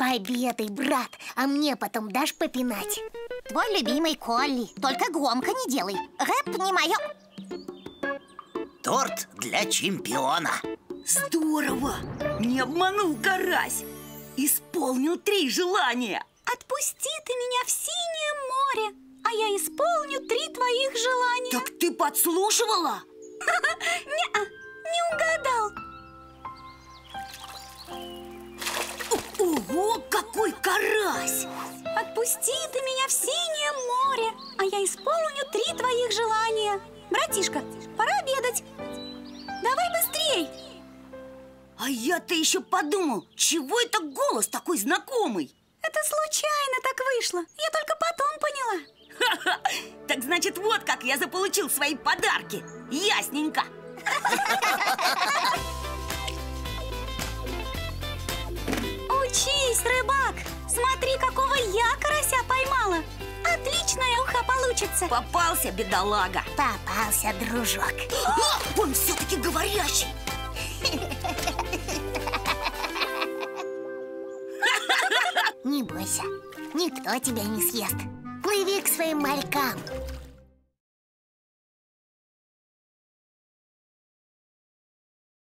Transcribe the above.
Обедай, брат, а мне потом дашь попинать? Твой любимый Колли Только громко не делай. Рэп не мое Торт для чемпиона. Здорово! Не обманул карась! Исполнил три желания! Отпусти ты меня в синее море А я исполню три твоих желания. Так ты подслушивала? Не-а, не угадал карась! Отпусти ты меня в синее море А я исполню три твоих желания. Братишка, пора обедать. Давай быстрей! А я-то еще подумал, чего это голос такой знакомый? Это случайно так вышло. Я только потом поняла. Ха-ха! Так значит, вот как я заполучил свои подарки. Ясненько. Учись, рыбак Отличная уха получится. Попался, бедолага. Попался, дружок. О, Он все-таки говорящий. Не бойся, никто тебя не съест. Плыви к своим морякам